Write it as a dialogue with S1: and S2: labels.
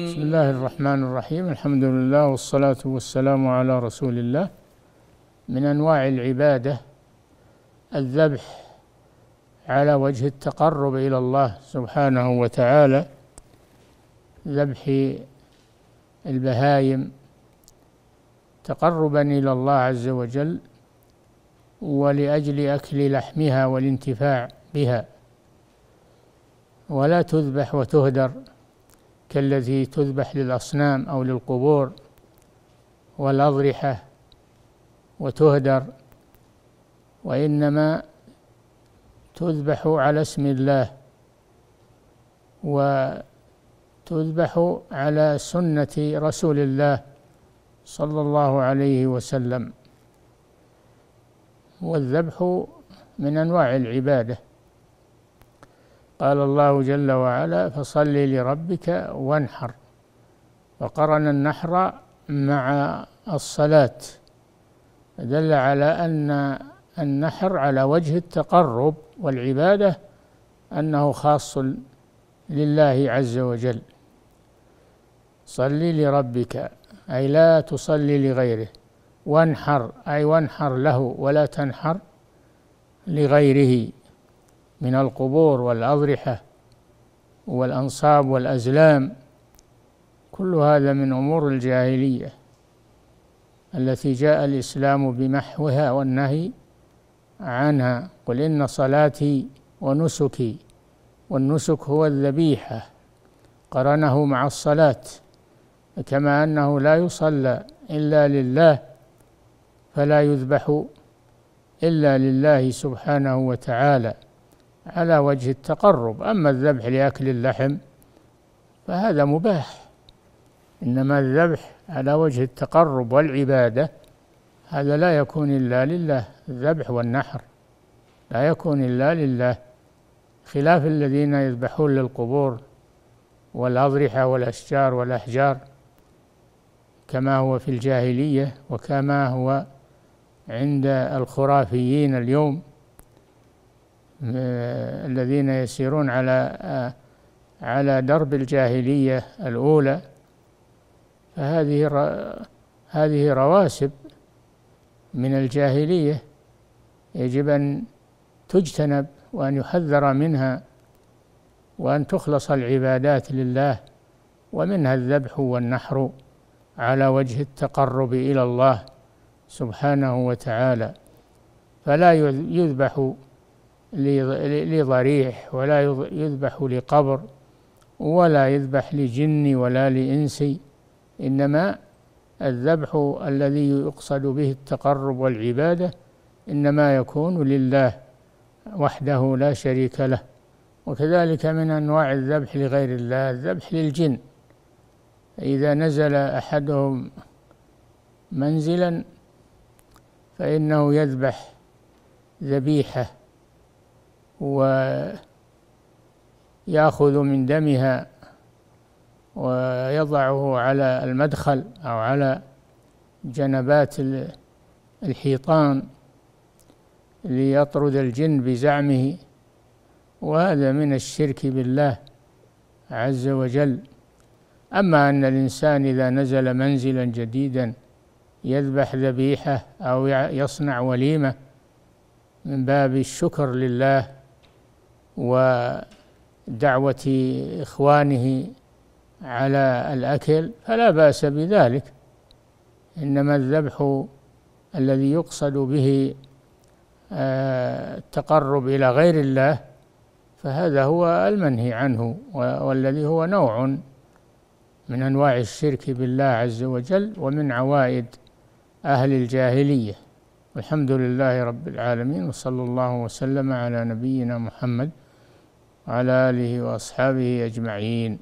S1: بسم الله الرحمن الرحيم. الحمد لله والصلاة والسلام على رسول الله. من أنواع العبادة الذبح على وجه التقرب إلى الله سبحانه وتعالى ذبح البهايم تقربا إلى الله عز وجل ولأجل أكل لحمها والانتفاع بها. ولا تذبح وتهدر كالتي تذبح للأصنام أو للقبور والأضرحة وتهدر وإنما تذبح على اسم الله وتذبح على سنة رسول الله صلى الله عليه وسلم. والذبح من أنواع العبادة. قال الله جل وعلا فصل لربك وانحر. وقرن النحر مع الصلاة. دل على أن النحر على وجه التقرب والعبادة أنه خاص لله عز وجل. صل لربك أي لا تصلي لغيره. وانحر أي وانحر له ولا تنحر لغيره. من القبور والأضرحة والأنصاب والأزلام كل هذا من أمور الجاهلية التي جاء الإسلام بمحوها والنهي عنها قل إن صلاتي ونسكي والنسك هو الذبيحة قرنه مع الصلاة كما أنه لا يصلى إلا لله فلا يذبح إلا لله سبحانه وتعالى. على وجه التقرب. أما الذبح لأكل اللحم فهذا مباح إنما الذبح على وجه التقرب والعبادة هذا لا يكون إلا لله الذبح والنحر. لا يكون إلا لله خلاف الذين يذبحون للقبور والأضرحة والأشجار والأحجار كما هو في الجاهلية وكما هو عند الخرافيين اليوم. الذين يسيرون على على درب الجاهلية الأولى فهذه هذه رواسب من الجاهلية يجب أن تجتنب وأن يحذر منها وأن تخلص العبادات لله ومنها الذبح والنحر على وجه التقرب إلى الله سبحانه وتعالى. فلا يذبح لضريح ولا يذبح لقبر ولا يذبح لجن ولا لإنس. إنما الذبح الذي يقصد به التقرب والعبادة إنما يكون لله وحده لا شريك له. وكذلك من أنواع الذبح لغير الله الذبح للجن. إذا نزل أحدهم منزلا فإنه يذبح ذبيحة. ويأخذ من دمها ويضعه على المدخل أو على جنبات الحيطان ليطرد الجن بزعمه وهذا من الشرك بالله عز وجل. أما أن الإنسان إذا نزل منزلا جديدا يذبح ذبيحة أو يصنع وليمة من باب الشكر لله ودعوة إخوانه على الأكل فلا بأس بذلك. إنما الذبح الذي يقصد به آه، التقرب إلى غير الله فهذا هو المنهي عنه والذي هو نوع من أنواع الشرك بالله عز وجل ومن عوائد أهل الجاهلية. والحمد لله رب العالمين وصلى الله وسلم على نبينا محمد وعلى آله وأصحابه أجمعين.